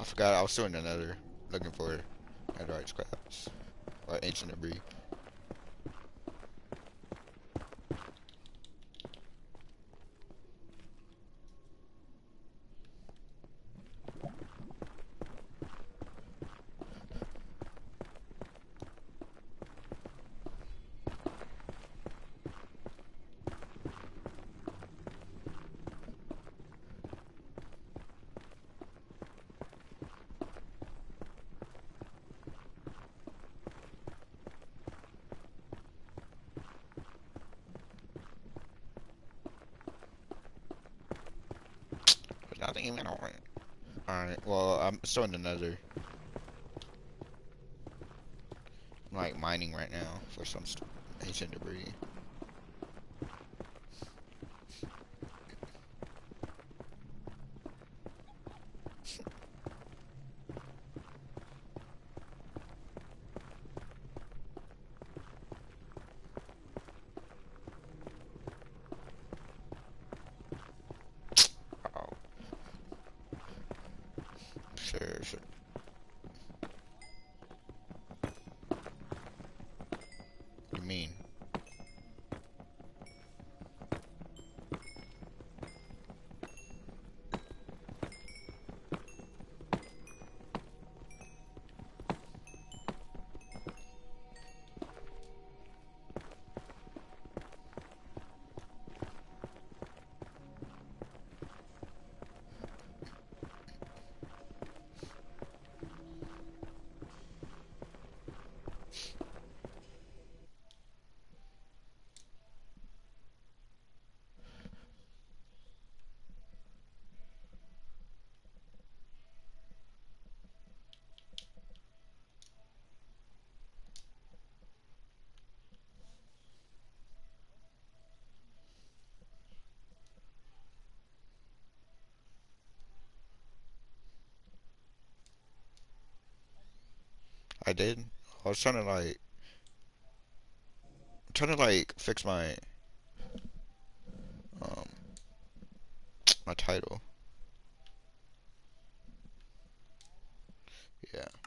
I forgot I was doing another looking for netherite scraps or ancient debris. Nothing even it. Alright, well, I'm still in another. I'm like mining right now for some ancient debris. Sure, sure. You mean? I did. I was trying to like, trying to like fix my, um, my title. Yeah.